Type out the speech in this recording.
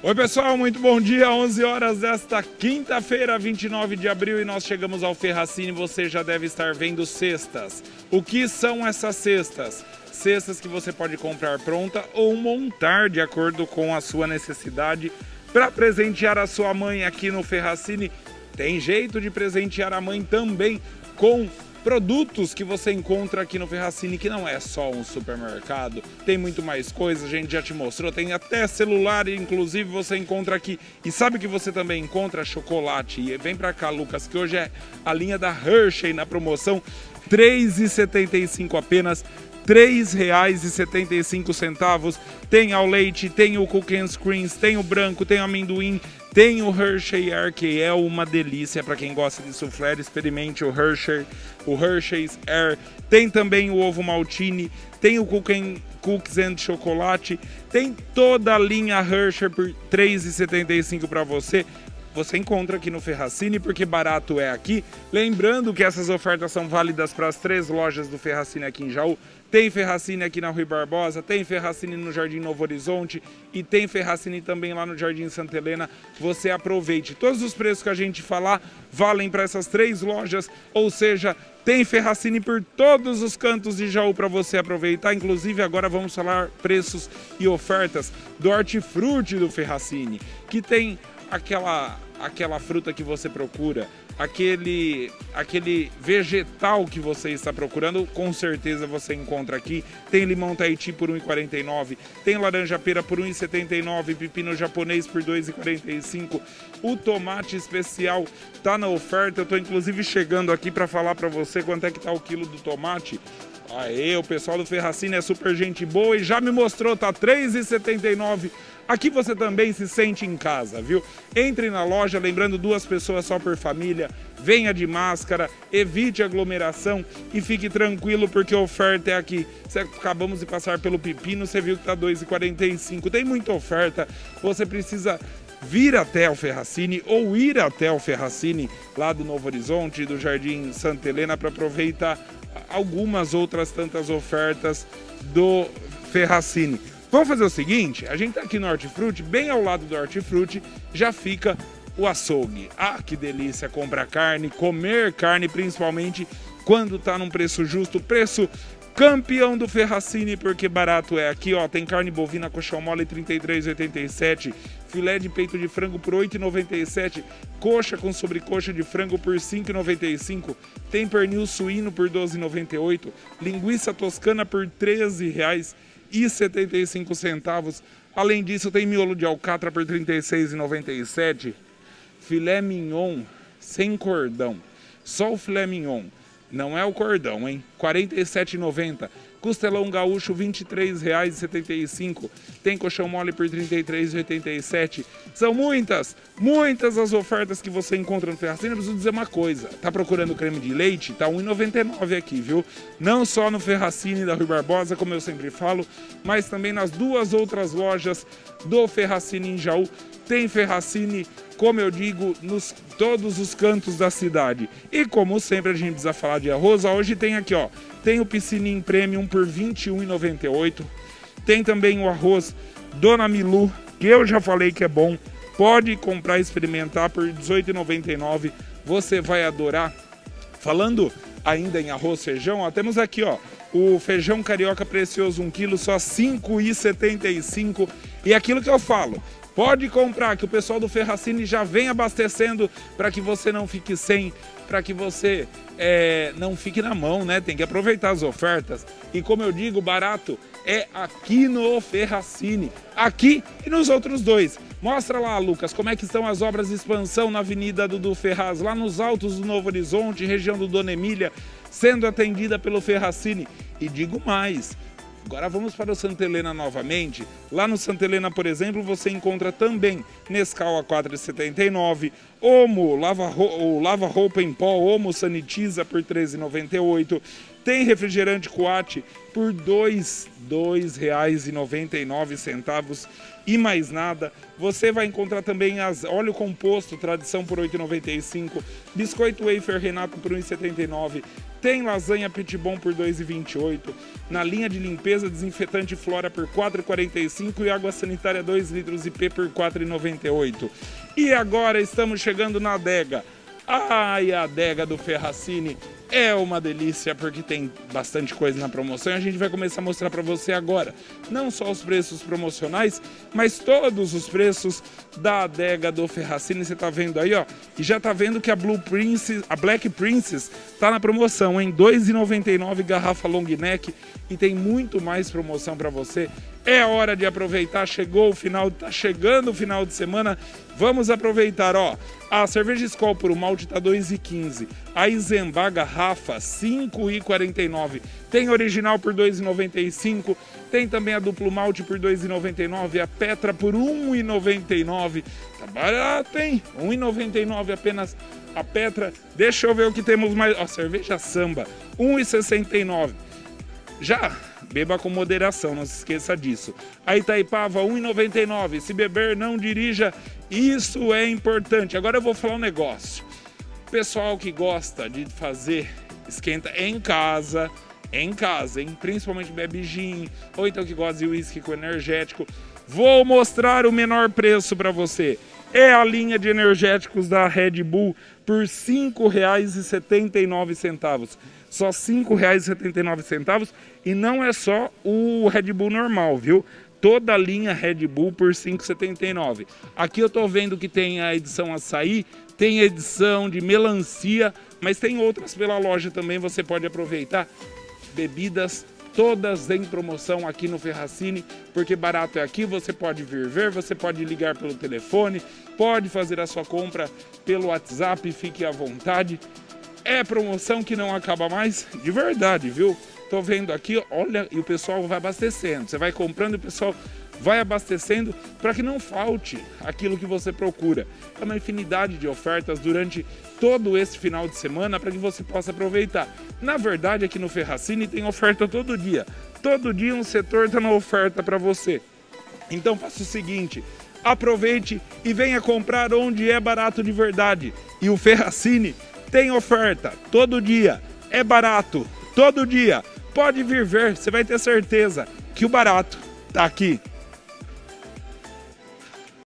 Oi pessoal, muito bom dia, 11 horas desta quinta-feira, 29 de abril e nós chegamos ao Ferracine, você já deve estar vendo cestas. O que são essas cestas? Cestas que você pode comprar pronta ou montar de acordo com a sua necessidade para presentear a sua mãe aqui no Ferracine. Tem jeito de presentear a mãe também com produtos que você encontra aqui no Ferracini, que não é só um supermercado, tem muito mais coisas, a gente já te mostrou, tem até celular, inclusive você encontra aqui. E sabe que você também encontra chocolate? E vem pra cá, Lucas, que hoje é a linha da Hershey na promoção, R$ 3,75 apenas. R$ 3,75. Tem ao leite, tem o cookies creams, tem o branco, tem o amendoim, tem o Hershey Air, que é uma delícia para quem gosta de soufflé, experimente o Hershey, o Hershey's Air. Tem também o ovo maltine, tem o cookies, cookies and chocolate, tem toda a linha Hershey por R$ 3,75 para você você encontra aqui no Ferracini, porque barato é aqui. Lembrando que essas ofertas são válidas para as três lojas do Ferracini aqui em Jaú. Tem Ferracini aqui na Rui Barbosa, tem Ferracini no Jardim Novo Horizonte e tem Ferracini também lá no Jardim Santa Helena. Você aproveite. Todos os preços que a gente falar valem para essas três lojas, ou seja, tem Ferracini por todos os cantos de Jaú para você aproveitar. Inclusive, agora vamos falar preços e ofertas do hortifruti do Ferracini, que tem aquela aquela fruta que você procura, aquele aquele vegetal que você está procurando, com certeza você encontra aqui. Tem limão Tahiti por 1,49, tem laranja pera por 1,79, pepino japonês por 2,45. O tomate especial tá na oferta. Eu tô inclusive chegando aqui para falar para você quanto é que tá o quilo do tomate. Aê, o pessoal do Ferracini é super gente boa e já me mostrou, tá 3,79 Aqui você também se sente em casa, viu? Entre na loja, lembrando duas pessoas só por família, venha de máscara, evite aglomeração e fique tranquilo porque a oferta é aqui. Acabamos de passar pelo pepino, você viu que tá 2,45. Tem muita oferta. Você precisa vir até o Ferracini ou ir até o Ferracini lá do Novo Horizonte, do Jardim Santa Helena para aproveitar algumas outras tantas ofertas do Ferracini. Vamos fazer o seguinte, a gente tá aqui no Hortifruti, bem ao lado do Hortifruti, já fica o açougue. Ah, que delícia comprar carne, comer carne, principalmente quando tá num preço justo, preço campeão do Ferracini, porque barato é. Aqui, ó, tem carne bovina coxão mole 33,87, filé de peito de frango por 8,97, coxa com sobrecoxa de frango por 5,95, tem pernil suíno por 12,98, linguiça toscana por 13 reais e 75 centavos. Além disso, tem miolo de alcatra por R$ 36,97. Filé mignon sem cordão. Só o filé mignon. Não é o cordão, hein? R$ 47,90. Costelão gaúcho R$ 23,75. Tem colchão mole por R$ 33,87. São muitas, muitas as ofertas que você encontra no Ferracina. Eu preciso dizer uma coisa. Tá procurando creme de leite? Tá R$ 1,99 aqui, viu? Não só no Ferracine da Rui Barbosa, como eu sempre falo, mas também nas duas outras lojas do Ferracine em Jaú. Tem Ferracine, como eu digo, nos todos os cantos da cidade. E como sempre a gente precisa falar de arroz, hoje tem aqui, ó, tem o Piscinim Premium por R$ 21,98. Tem também o arroz Dona Milu, que eu já falei que é bom. Pode comprar e experimentar por R$ 18,99. Você vai adorar. Falando ainda em arroz feijão, ó, temos aqui ó, o feijão carioca precioso 1 kg só R$ 5,75. E aquilo que eu falo, Pode comprar, que o pessoal do Ferracini já vem abastecendo para que você não fique sem, para que você é, não fique na mão, né? Tem que aproveitar as ofertas. E como eu digo, barato é aqui no Ferracini, aqui e nos outros dois. Mostra lá, Lucas, como é que estão as obras de expansão na Avenida Dudu Ferraz, lá nos altos do Novo Horizonte, região do Dona Emília, sendo atendida pelo Ferracini. E digo mais, Agora vamos para o Santa Helena novamente. Lá no Santa Helena, por exemplo, você encontra também Nescau a 4,79, Omo, lava, o lava roupa em pó, Omo sanitiza por R$ 13,98. Tem refrigerante Coate por R$ 2,99 e mais nada. Você vai encontrar também as óleo composto tradição por R$ 8,95, biscoito wafer Renato por R$ 1,79. Tem lasanha Pitbom por R$ 2,28. Na linha de limpeza, desinfetante Flora por R$ 4,45 e água sanitária 2 litros IP por R$ 4,98. E agora estamos chegando na adega. Ai, a adega do Ferracini é uma delícia porque tem bastante coisa na promoção e a gente vai começar a mostrar para você agora. Não só os preços promocionais, mas todos os preços da adega do Ferracini. Você tá vendo aí, ó. E já tá vendo que a Blue Princess, a Black Princess tá na promoção, em 2,99 garrafa long neck e tem muito mais promoção para você. É hora de aproveitar, chegou o final, tá chegando o final de semana. Vamos aproveitar, ó. A cerveja Skol por o malte tá 2,15. A Izembá garrafa 5,49. Tem original por 2,95. Tem também a duplo malte por 2,99. A Petra por 1,99. Tá barato, hein? 1,99 apenas a Petra. Deixa eu ver o que temos mais. Ó, cerveja Samba 1,69. Já Beba com moderação, não se esqueça disso. A Itaipava, 1,99. Se beber, não dirija. Isso é importante. Agora eu vou falar um negócio. Pessoal que gosta de fazer esquenta em casa, em casa, hein? principalmente bebe gin, ou então que gosta de uísque com energético, vou mostrar o menor preço para você. É a linha de energéticos da Red Bull por R$ 5,79 só R$ 5,79 e não é só o Red Bull normal, viu? Toda a linha Red Bull por R$ 5,79. Aqui eu estou vendo que tem a edição açaí, tem edição de melancia, mas tem outras pela loja também, você pode aproveitar. Bebidas todas em promoção aqui no Ferracini, porque barato é aqui, você pode vir ver, você pode ligar pelo telefone, pode fazer a sua compra pelo WhatsApp, fique à vontade. É promoção que não acaba mais, de verdade, viu? Tô vendo aqui, olha, e o pessoal vai abastecendo. Você vai comprando e o pessoal vai abastecendo para que não falte aquilo que você procura. É uma infinidade de ofertas durante todo esse final de semana para que você possa aproveitar. Na verdade, aqui no Ferracini tem oferta todo dia. Todo dia um setor está na oferta para você. Então faça o seguinte, aproveite e venha comprar onde é barato de verdade. E o Ferracini tem oferta todo dia, é barato todo dia. Pode vir ver, você vai ter certeza que o barato tá aqui.